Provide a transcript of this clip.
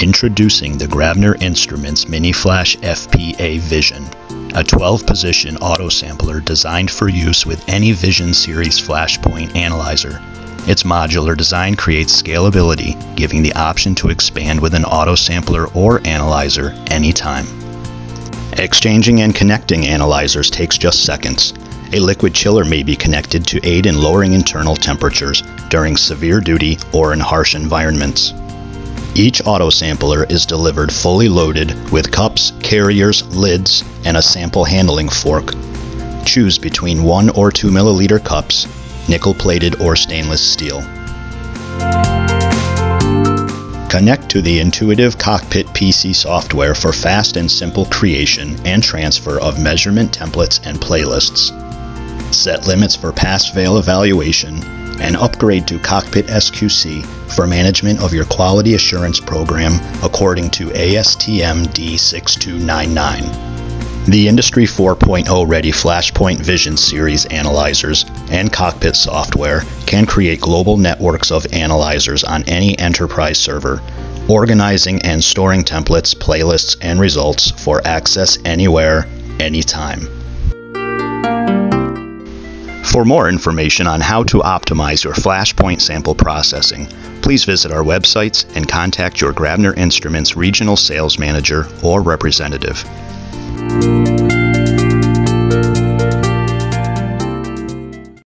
Introducing the Grabner Instruments Mini Flash FPA Vision, a 12 position auto sampler designed for use with any Vision Series Flashpoint analyzer. Its modular design creates scalability, giving the option to expand with an auto sampler or analyzer anytime. Exchanging and connecting analyzers takes just seconds. A liquid chiller may be connected to aid in lowering internal temperatures during severe duty or in harsh environments. Each auto sampler is delivered fully loaded with cups, carriers, lids, and a sample handling fork. Choose between 1 or 2 milliliter cups, nickel plated or stainless steel. Connect to the intuitive Cockpit PC software for fast and simple creation and transfer of measurement templates and playlists. Set limits for pass fail evaluation and upgrade to Cockpit SQC for management of your quality assurance program according to ASTM D6299. The Industry 4.0 ready Flashpoint Vision Series analyzers and cockpit software can create global networks of analyzers on any enterprise server, organizing and storing templates, playlists, and results for access anywhere, anytime. For more information on how to optimize your Flashpoint sample processing, please visit our websites and contact your Grabner Instruments regional sales manager or representative.